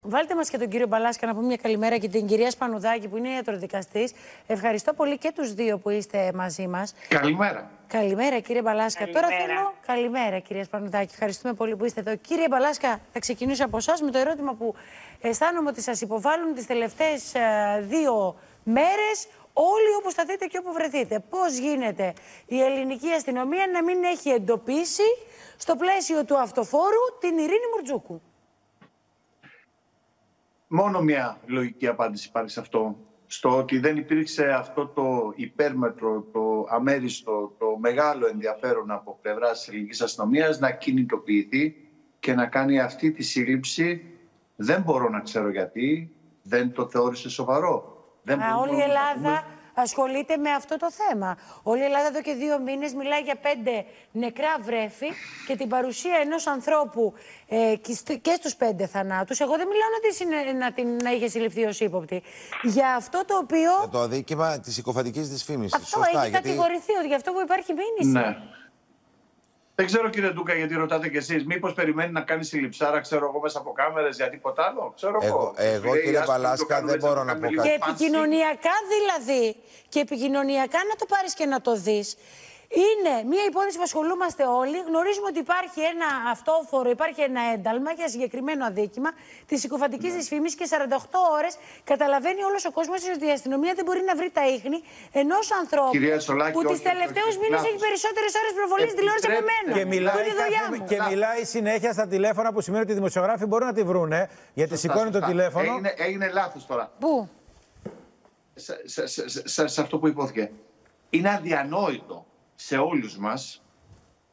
Βάλτε μας και τον κύριο Μπαλάσκα να πούμε μια καλημέρα και την κυρία Σπανουδάκη που είναι ιατροδικαστής. Ευχαριστώ πολύ και τους δύο που είστε μαζί μας. Καλημέρα. Καλημέρα κύριε Μπαλάσκα. Καλημέρα. Τώρα θέλω. Καλημέρα κυρία Σπανουδάκη. Ευχαριστούμε πολύ που είστε εδώ. Κύριε Μπαλάσκα, θα ξεκινήσω από εσάς με το ερώτημα που αισθάνομαι ότι σας υποβάλλουν τις τελευταίες δύο μέρες. Όλοι όπου σταθείτε και όπου βρεθείτε. Πώς γίνεται η ελληνική αστυνομία να μην έχει εντοπίσει στο πλαίσιο του αυτοφόρου την Ειρήνη Μουρτζούκου; Μόνο μια λογική απάντηση υπάρχει σε αυτό. Στο ότι δεν υπήρξε αυτό το υπέρμετρο, το αμέριστο, το μεγάλο ενδιαφέρον από πλευράς τη ελληνικής αστυνομίας να κινητοποιηθεί και να κάνει αυτή τη σύλληψη. Δεν μπορώ να ξέρω γιατί. Δεν το θεώρησε σοβαρό. Δεν Α, μπορούμε όλη η να Ελλάδα πούμε. Ασχολείται με αυτό το θέμα. Όλη η Ελλάδα εδώ και δύο μήνες μιλάει για πέντε νεκρά βρέφη και την παρουσία ενός ανθρώπου ε, και στου- και στους πέντε θανάτους. Εγώ δεν μιλάω να, τη συνε- να, την, να είχε συλληφθεί ως ύποπτη. Για αυτό το οποίο... Για το αδίκημα της οικοφαντικής δυσφήμισης. Αυτό Σωστά, έχει γιατί κατηγορηθεί ότι γι' αυτό που υπάρχει μήνυση. Ναι. Δεν ξέρω κύριε Ντούκα γιατί ρωτάτε κι εσείς. Μήπως περιμένει να κάνει συλληψάρα, ξέρω εγώ, μέσα από κάμερες για τίποτα άλλο. Ξέρω Εγώ- εγώ, Λέει, κύριε ας πούμε, το Παλάσκα, κάνουμε δεν έτσι, μπορώ να να κάνουμε πω λίγο κάτι. Και φάση. επικοινωνιακά δηλαδή, και επικοινωνιακά να το πάρεις και να το δεις, είναι μια υπόθεση που ασχολούμαστε όλοι. Γνωρίζουμε ότι υπάρχει ένα αυτόφορο, υπάρχει ένα ένταλμα για συγκεκριμένο αδίκημα της συκοφαντική Ναι. δυσφήμισης και 48 ώρες καταλαβαίνει όλος ο κόσμος ότι η αστυνομία δεν μπορεί να βρει τα ίχνη ενός ανθρώπου Κυρία Σολάκη, που όχι, τις όχι, τελευταίους όχι, μήνες λάθος. έχει περισσότερες ώρες προβολής στην τηλεόρασης από Επιτρέπετε. μένα. Και μιλάει, Που είναι η δουλειά καθημερι- μου. και μιλάει συνέχεια στα τηλέφωνα που σημαίνει ότι οι δημοσιογράφοι μπορούν να τη βρούνε. Γιατί Σωστά, σηκώνει το σωστά. τηλέφωνο. Έγινε, έγινε λάθος τώρα. Πού; σε, σε, σε, σε, σε αυτό που υπόθηκε. Είναι αδιανόητο σε όλους μας,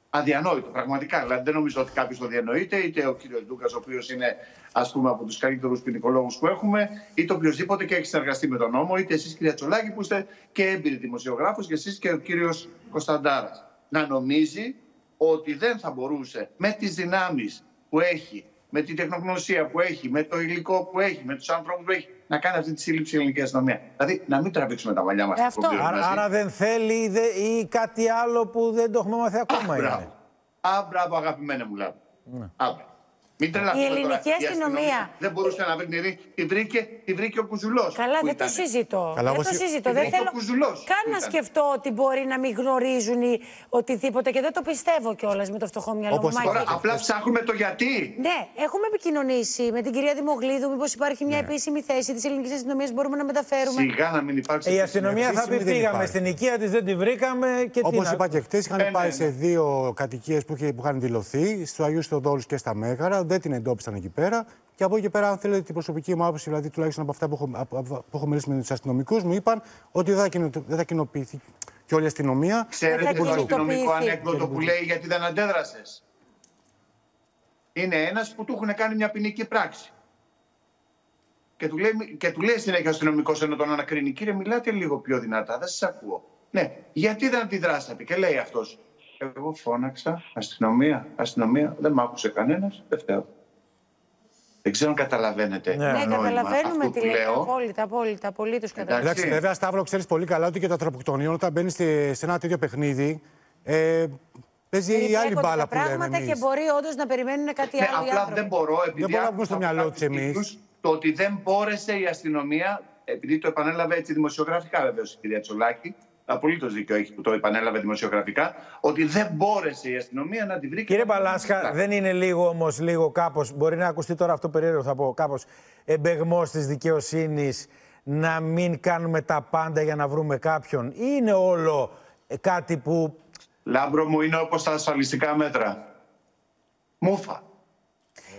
αδιανόητο πραγματικά. Δηλαδή δεν νομίζω ότι κάποιος το διανοείται, είτε ο κύριος Ντούκας, ο οποίος είναι ας πούμε από τους καλύτερους ποινικολόγους που έχουμε, είτε οποιοδήποτε και έχει συνεργαστεί με τον νόμο, είτε εσείς κυρία Τσολάκη που είστε και έμπειροι δημοσιογράφος και εσείς και ο κύριος Κωνσταντάρας. Να νομίζει ότι δεν θα μπορούσε με τις δυνάμεις που έχει, με την τεχνογνωσία που έχει, με το υλικό που έχει, με τους ανθρώπους που έχει, να κάνει αυτή τη σύλληψη η ελληνική αστυνομία. Δηλαδή να μην τραβήξουμε τα μαλλιά μας. Ε, αυτό. Άρα, άρα δεν θέλει ή, δε- ή κάτι άλλο που δεν το έχουμε μάθει ακόμα. είναι. Μπράβο. Α, μπράβο, αγαπημένε μου λάβη. Άμπρα. Μην τρελαθούμε Η ελληνική τώρα. αστυνομία. δεν μπορούσε να βρει την ειρήνη. Τη βρήκε, τη βρήκε ο Κουζουλός. Καλά, δεν το συζητώ. Καλά, δεν όπως το η- συζητώ. η Δεν Βίκο θέλω Κουζουλός καν που να ήταν. σκεφτώ ότι μπορεί να μην γνωρίζουν ή οτιδήποτε και δεν το πιστεύω κιόλας με το φτωχό μυαλό μου. Όπως Μάκη. Τώρα απλά ψάχνουμε το γιατί. Ναι, έχουμε επικοινωνήσει με την κυρία Δημογλίδου. Μήπως υπάρχει μια επίσημη θέση της ελληνικής αστυνομίας που μπορούμε να μεταφέρουμε; Σιγά να μην υπάρξει. Η αστυνομία θα πει Επίσημη δεν πήγαμε υπάρχει. στην οικία της, δεν τη βρήκαμε και τι Όπως να- είπα και χθες, είχαν Ε, ναι, πάει ναι. σε δύο κατοικίες που, είχε- που είχαν δηλωθεί, στου Αγίου Θεοδόρου και στα Μέγαρα. Δεν την εντόπισαν εκεί πέρα. Και από εκεί και πέρα, αν θέλετε την προσωπική μου άποψη, δηλαδή τουλάχιστον από αυτά που έχω, από- από- που έχω μιλήσει με τους αστυνομικούς, μου είπαν ότι δεν θα, κοινο- δεν θα κοινοποιηθεί και όλη η αστυνομία. Ξέρετε Δεν θα το αστυνομικό κινητοποιηθεί. ανέκδοτο που λέει γιατί δεν αντέδρασες. Είναι ένας που του έχουν κάνει μια ποινική πράξη. Και του λέει, και του λέει συνέχεια ο αστυνομικός ενώ τον ανακρίνει: Κύριε, μιλάτε λίγο πιο δυνατά, δεν σας ακούω. Ναι, γιατί δεν αντιδράσατε. Και λέει αυτός: Εγώ φώναξα, αστυνομία, αστυνομία, δεν μ' άκουσε κανένας, δεν φταίω. Δεν ξέρω αν καταλαβαίνετε. Ναι, το Ναι, νόημα καταλαβαίνουμε αυτού τι που λέτε. λέω. Απόλυτα, απόλυτα. Απολύτως Εντάξει. καταλαβαίνουμε. Εντάξει, βέβαια, Σταύρο, ξέρεις πολύ καλά ότι και το ατροποκτονείο, όταν μπαίνει στη- σε ένα τέτοιο παιχνίδι, ε, παίζει η άλλη Περιπλέκονται μπάλα τα που λέμε πράγματα εμείς. και μπορεί όντως να περιμένουν κάτι Ναι, άλλο. οι απλά άνθρωποι. δεν μπορώ, επειδή μπορούμε να άκουσα πούμε στο από μυαλό κάποιους τους εμείς. τίτλους, Το ότι δεν μπόρεσε η αστυνομία, επειδή το επανέλαβε έτσι δημοσιογραφικά βεβαίως η κυρία Τσολάκη, απολύτως δίκιο έχει που το επανέλαβε δημοσιογραφικά, ότι δεν μπόρεσε η αστυνομία να τη βρει. και Κύριε να την Παλάσκα, βρει. δεν είναι λίγο όμως, λίγο κάπως, μπορεί να ακουστεί τώρα αυτό περίεργο, θα πω, κάπως εμπαιγμό της δικαιοσύνης να μην κάνουμε τα πάντα για να βρούμε κάποιον, ή είναι όλο ε, κάτι που. Λάμπρο μου είναι όπως τα ασφαλιστικά μέτρα. Μούφα.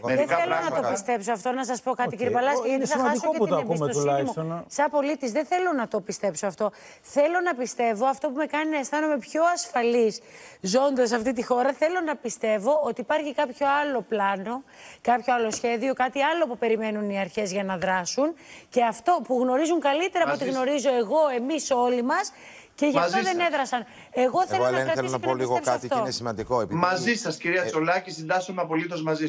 Δεν Μερικά θέλω να πράγματα. το πιστέψω αυτό, να σας πω κάτι, Οκ. κύριε Μπαλάσκα, Είναι γιατί θα σημαντικό χάσω και που την το ακούμε εμπιστοσύνη τουλάχιστον, μου. να- Σαν πολίτης, δεν θέλω να το πιστέψω αυτό. Θέλω να πιστεύω αυτό που με κάνει να αισθάνομαι πιο ασφαλής ζώντας σε αυτή τη χώρα. Θέλω να πιστεύω ότι υπάρχει κάποιο άλλο πλάνο, κάποιο άλλο σχέδιο, κάτι άλλο που περιμένουν οι αρχές για να δράσουν. Και αυτό που γνωρίζουν καλύτερα από ό,τι Μαζί σας. γνωρίζω εγώ, εμείς όλοι μας. Και γι' αυτό Μαζί δεν σας. έδρασαν. Εγώ θέλω Εγώ, να Ελένη, θέλω κρατήσω να και πω να λίγο πιστέψω κάτι και αυτό. είναι σημαντικό. Επειδή... Μαζί σας, κυρία Τσολάκη, συντάσσομαι απολύτως μαζί σας. Ε,